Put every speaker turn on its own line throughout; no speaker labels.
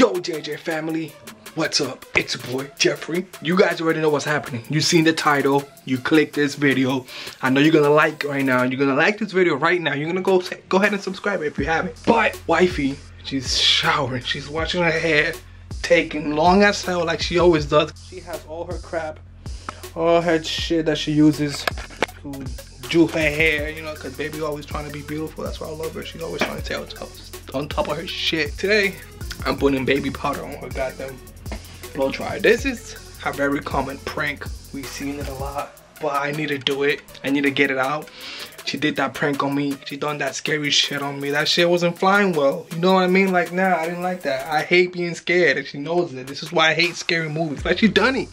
Yo, JJ family, what's up? It's your boy, Jeffrey. You guys already know what's happening. You seen the title, you click this video. I know you're gonna like right now. You're gonna like this video right now. You're gonna go go ahead and subscribe if you haven't. But wifey, she's showering. She's washing her hair, taking long as hell like she always does. She has all her crap, all her shit that she uses to do her hair, you know, cause baby always trying to be beautiful. That's why I love her. She's always trying to tell on top of her shit. Today, I'm putting baby powder on her goddamn blow dryer. This is a very common prank. We've seen it a lot, but I need to do it. I need to get it out. She did that prank on me. She done that scary shit on me. That shit wasn't flying well. You know what I mean? Like, nah, I didn't like that. I hate being scared, and she knows it. This is why I hate scary movies. Like, she done it.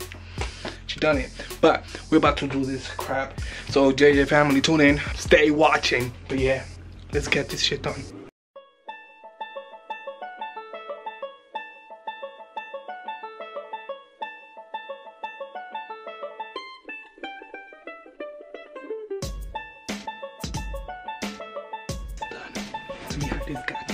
She done it. But we're about to do this crap. So, JJ family, tune in. Stay watching. But yeah, let's get this shit done. Me have this goddamn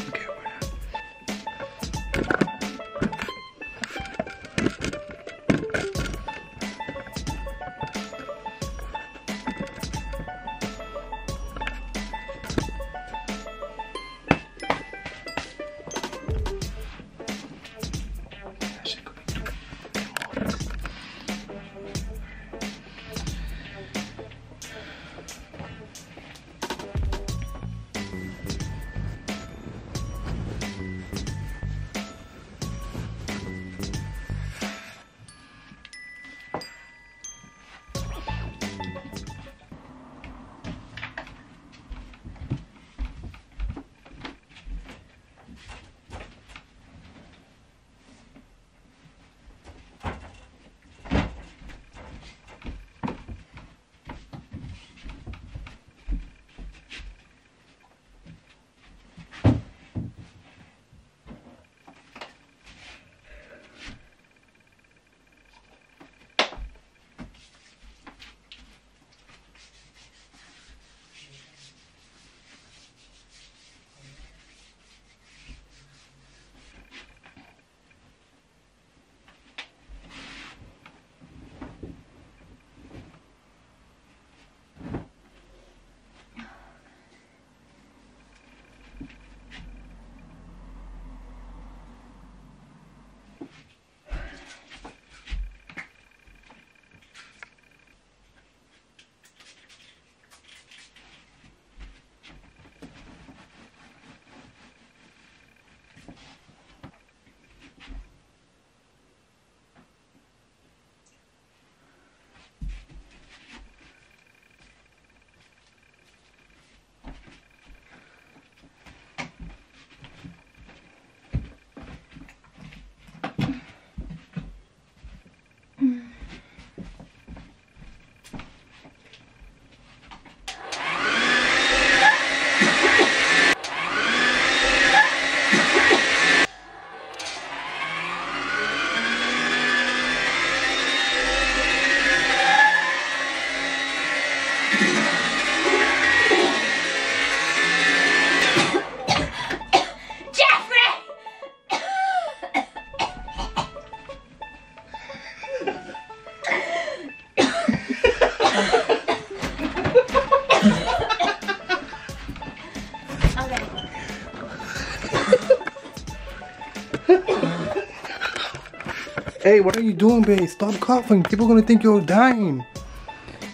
Hey, what are you doing, babe? Stop coughing. People are gonna think you're dying.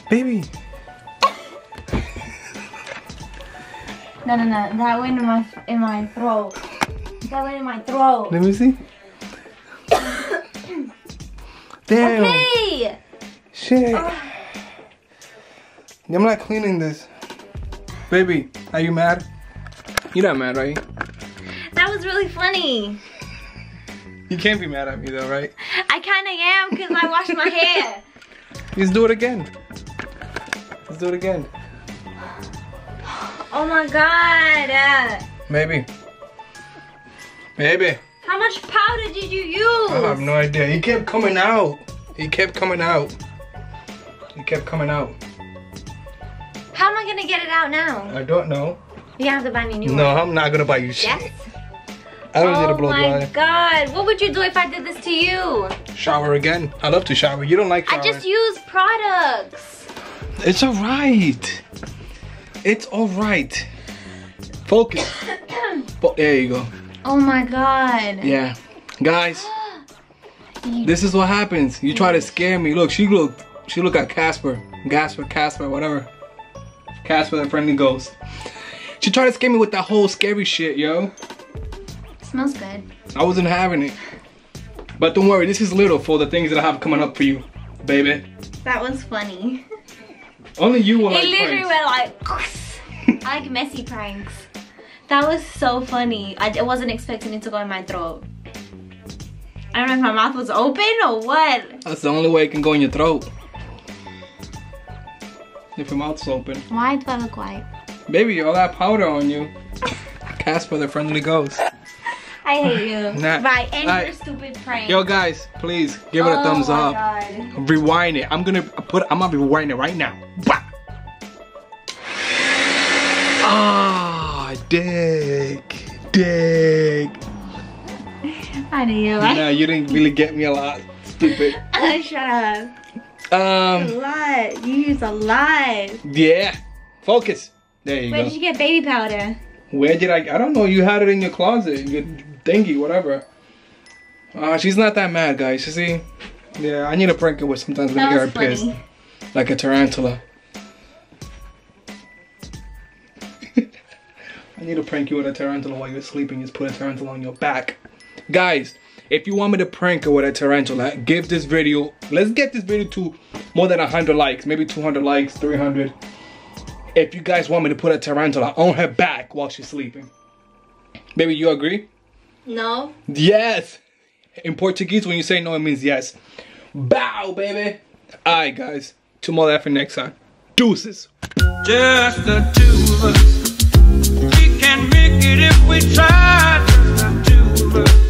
Baby.
No, no, no. That went in my in my throat. That went in my throat.
Let me see. Damn.
Okay.
Shit. I'm not cleaning this. Baby, are you mad? You're not mad, right?
That was really funny.
You can't be mad at me though, right?
I kind of am because I washed my hair.
Let's do it again. Let's do it again.
Oh my god. Uh,
Maybe. Maybe.
how much powder did you use?
I have no idea. He kept coming out. He kept coming out. He kept coming out.
How am I gonna get it out now?
I don't know.
You have to buy me new
No,
one.
I'm not gonna buy you shit.
Yes.
I don't need
Oh
to blow
my god. What would you do if I did this to you?
Shower again. I love to shower. You don't like
I just use products.
It's alright. It's alright. Focus. Fo- there you go.
Oh my god.
Yeah. Guys, this is what happens. You try to scare me. Look, she look she look at Casper. Casper, Casper, whatever. Casper the friendly ghost. She tried to scare me with that whole scary shit, yo.
Smells good.
I wasn't having it. But don't worry, this is little for the things that I have coming up for you, baby.
That was funny.
Only you will
It
like
literally
pranks.
went like I like messy pranks. That was so funny. I, I wasn't expecting it to go in my throat. I don't know if my mouth was open or what.
That's the only way it can go in your throat. If your mouth's open.
Why do I look white?
Baby, all that powder on you. Casper the friendly ghost.
I hate you.
Nah.
Right, end your stupid prank.
Yo guys, please give it a thumbs
oh
up.
God.
Rewind it. I'm gonna put I'm gonna rewind it right now. Bah! Ah, dick. Dick.
I knew you.
Nah, you didn't really get me a lot. Stupid.
Shut up. A
Um,
lot. You use a lot.
yeah. Focus. There you
Where
go.
did you get baby powder?
Where did I? I don't know. You had it in your closet, your thingy, whatever. Uh, she's not that mad, guys. You see? Yeah, I need to prank her with sometimes
That
get her pissed, like a tarantula. I need to prank you with a tarantula while you're sleeping. Just put a tarantula on your back, guys. If you want me to prank her with a tarantula, give this video. Let's get this video to more than hundred likes, maybe 200 likes, 300 if you guys want me to put a tarantula on her back while she's sleeping. Baby, you agree?
No.
Yes! In Portuguese, when you say no, it means yes. Bow, baby! Alright, guys. Two more left for next time. Deuces.
Just the two of us. We can make it if we try. Just